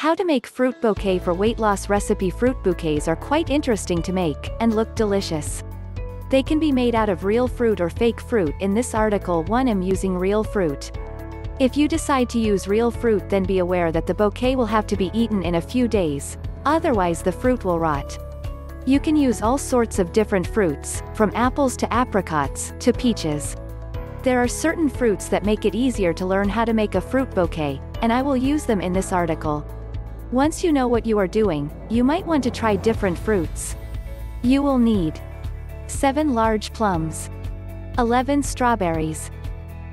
How to make fruit bouquet for weight loss recipe Fruit bouquets are quite interesting to make, and look delicious. They can be made out of real fruit or fake fruit in this article 1 am using real fruit. If you decide to use real fruit then be aware that the bouquet will have to be eaten in a few days, otherwise the fruit will rot. You can use all sorts of different fruits, from apples to apricots, to peaches. There are certain fruits that make it easier to learn how to make a fruit bouquet, and I will use them in this article. Once you know what you are doing, you might want to try different fruits. You will need 7 large plums, 11 strawberries,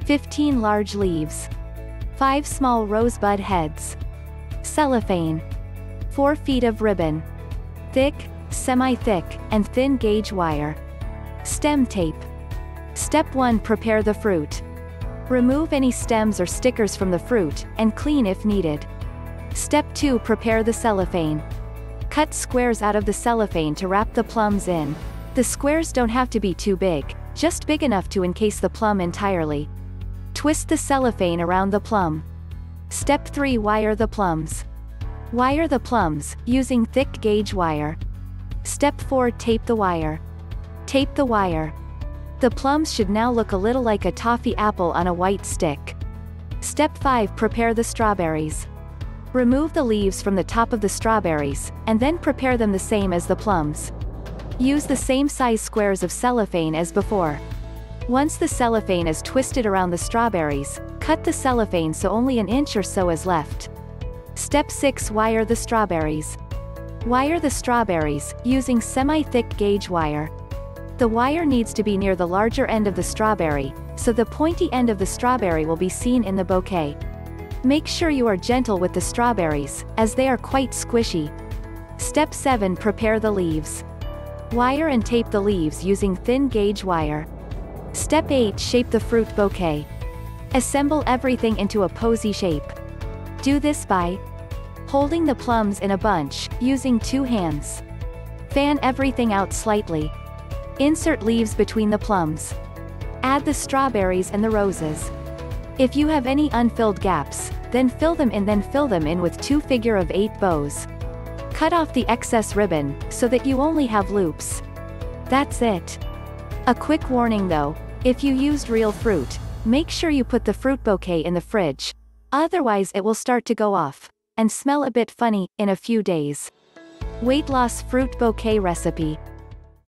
15 large leaves, 5 small rosebud heads, cellophane, 4 feet of ribbon, thick, semi-thick, and thin gauge wire, stem tape, Step 1 Prepare the fruit. Remove any stems or stickers from the fruit, and clean if needed. Step 2 Prepare the cellophane. Cut squares out of the cellophane to wrap the plums in. The squares don't have to be too big, just big enough to encase the plum entirely. Twist the cellophane around the plum. Step 3 Wire the plums. Wire the plums, using thick gauge wire. Step 4 Tape the wire. Tape the wire. The plums should now look a little like a toffee apple on a white stick. Step 5 Prepare the strawberries. Remove the leaves from the top of the strawberries, and then prepare them the same as the plums. Use the same size squares of cellophane as before. Once the cellophane is twisted around the strawberries, cut the cellophane so only an inch or so is left. Step 6 Wire the strawberries. Wire the strawberries, using semi-thick gauge wire. The wire needs to be near the larger end of the strawberry, so the pointy end of the strawberry will be seen in the bouquet. Make sure you are gentle with the strawberries, as they are quite squishy. Step 7 Prepare the leaves. Wire and tape the leaves using thin gauge wire. Step 8 Shape the fruit bouquet. Assemble everything into a posy shape. Do this by holding the plums in a bunch, using two hands. Fan everything out slightly. Insert leaves between the plums. Add the strawberries and the roses. If you have any unfilled gaps, then fill them in then fill them in with two figure of eight bows. Cut off the excess ribbon, so that you only have loops. That's it. A quick warning though, if you used real fruit, make sure you put the fruit bouquet in the fridge. Otherwise it will start to go off, and smell a bit funny, in a few days. Weight loss fruit bouquet recipe.